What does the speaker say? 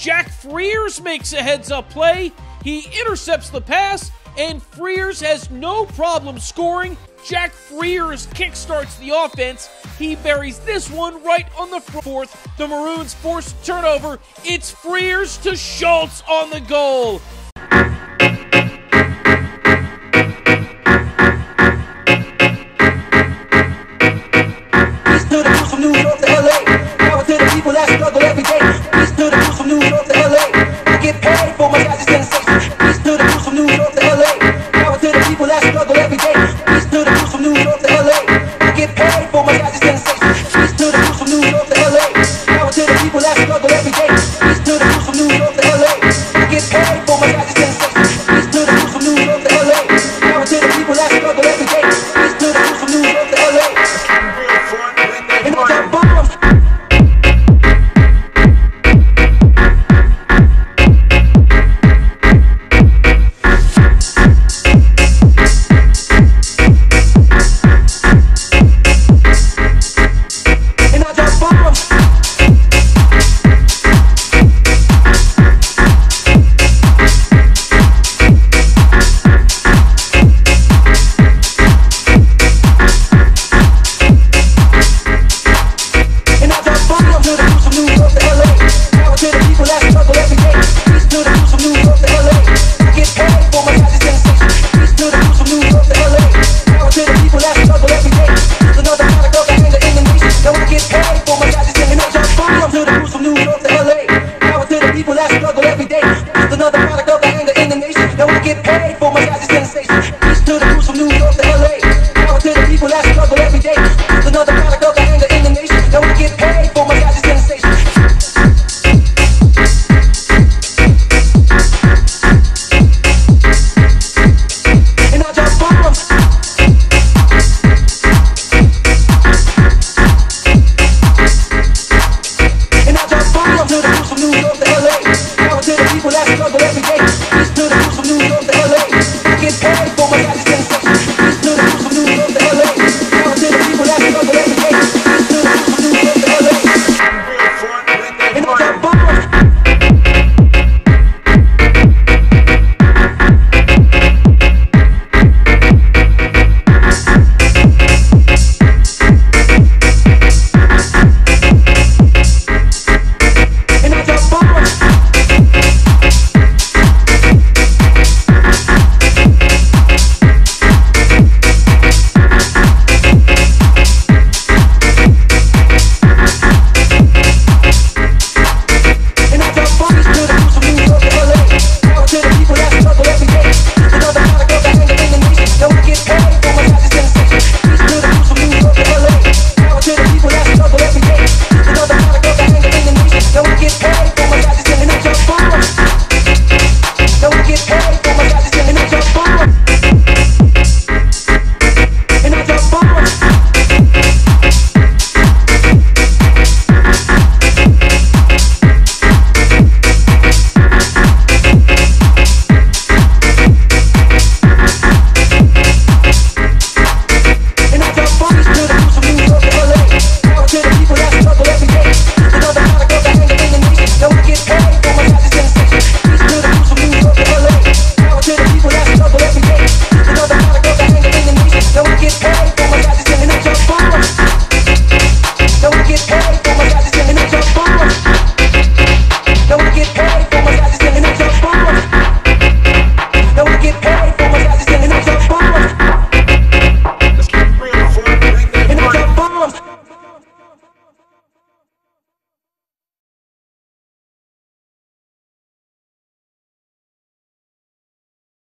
Jack Frers makes a heads up play. He intercepts the pass, and Frers has no problem scoring. Jack Frers kickstarts the offense. He buries this one right on the fourth. The Maroons force turnover. It's Frers to Schultz on the goal.